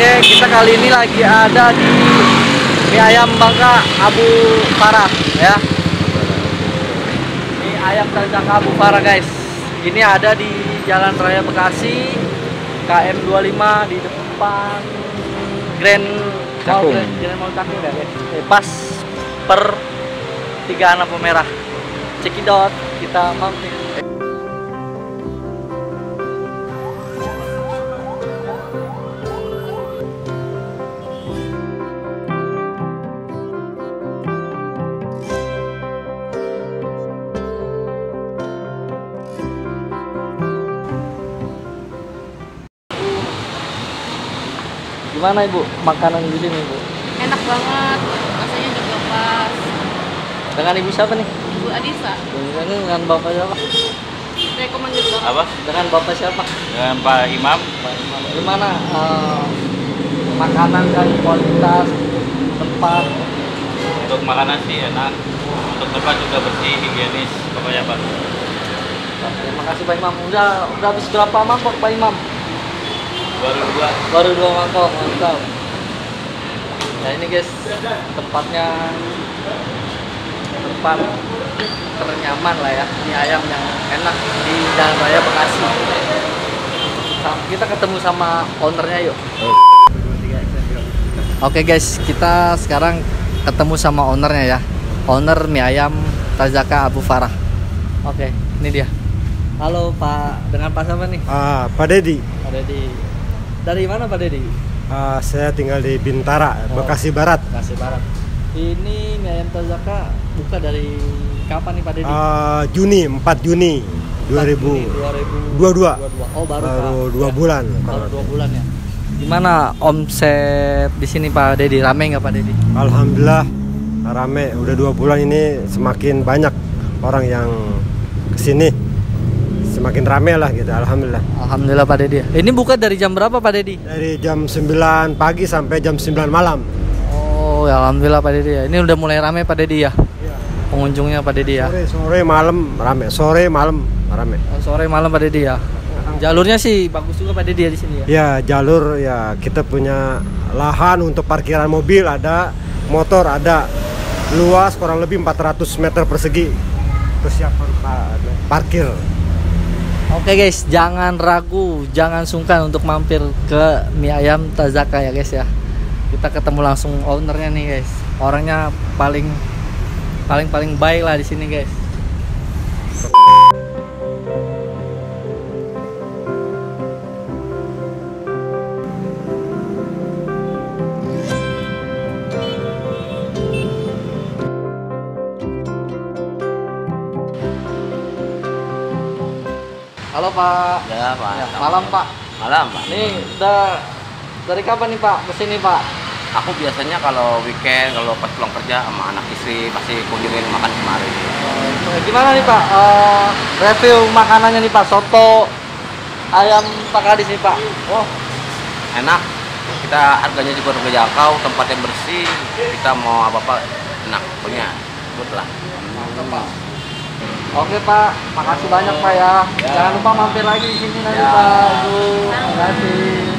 Oke, kita kali ini lagi ada di mie ayam Bangka Abu Farah ya. Mie ayam Bangka Abu Farah guys. Ini ada di Jalan Raya Bekasi KM 25 di depan Grand Mall Cakung. Grand Mall Cakung ya guys. Eh, pas per tiga anak pemerah. Cekidot kita mampir. Gimana ibu makanan di sini ibu? enak banget rasanya juga pas Dengan ibu siapa nih? ibu Adisa Dengan, dengan bapak siapa? recommended banget apa Dengan bapak siapa? dengan Pak Imam Pak Imam. Gimana eh, makanan dan kualitas tempat? untuk makanan sih enak untuk tempat juga bersih higienis pokoknya Pak Terima kasih Pak Imam. Udah udah habis berapa mangkok Pak Imam? Baru dua Baru dua mangkok, mantap. Nah ini guys tempatnya tempat ternyaman lah ya mie ayam yang enak di Jalan Raya Bekasi. Kita ketemu sama ownernya yuk. Oke guys, kita sekarang ketemu sama ownernya ya. Owner mie ayam Tazaka Abu Farah. Oke, ini dia. Halo Pak, dengan Pak siapa nih? Ah, Pak Dedi, Pak Dedi. Dari mana Pak Dedi? ah, saya tinggal di Bintara, Oh. Bekasi Barat. Bekasi Barat. Ini mie ayam Tazaka buka dari kapan nih Pak Dedi? Ah, Juni, 4 Juni 2022. 2022. Oh baru Baru Pak. dua Ya, bulan. Baru dua bulan ya. Gimana omset di sini Pak Dedi? Rame nggak Pak Dedi? Alhamdulillah rame. Udah dua bulan ini semakin banyak orang yang ke sini. Semakin rame lah gitu. Alhamdulillah. Alhamdulillah Pak Dedi. Ini buka dari jam berapa Pak Dedi? Dari jam 9 pagi sampai jam 9 malam. Oh ya Alhamdulillah Pak Dedi ya. Ini udah mulai rame Pak Dedi ya. Pengunjungnya Pak Dedi ya. Sore, sore malam rame. Sore malam rame. Oh, sore malam Pak Dedi ya. Jalurnya sih bagus juga Pak Dedi ya di sini ya. Ya jalur ya kita punya lahan untuk parkiran mobil ada, motor ada, luas kurang lebih 400 meter persegi persiapan pa- parkir. Oke guys, jangan ragu, jangan sungkan untuk mampir ke mie ayam Tazaka ya guys ya. Kita ketemu langsung ownernya nih guys. Orangnya paling paling paling baik lah di sini guys. Halo Pak. ya Pak Ya, malam Pak. malam Pak Nih udah dari kapan nih Pak ke sini Pak? aku biasanya kalau weekend kalau pas pulang kerja sama anak istri pasti kunjungin makan kemari Eh, Gimana nih Pak? Eh, review makanannya nih Pak, soto ayam Pak Kadis nih Pak. oh enak kita harganya juga terjangkau tempatnya bersih kita mau apa apa enak punya good lah Mantap Pak. Oke Pak, makasih banyak Pak ya. Ya. Jangan lupa mampir lagi di sini nanti Ya. Pak. Terima kasih.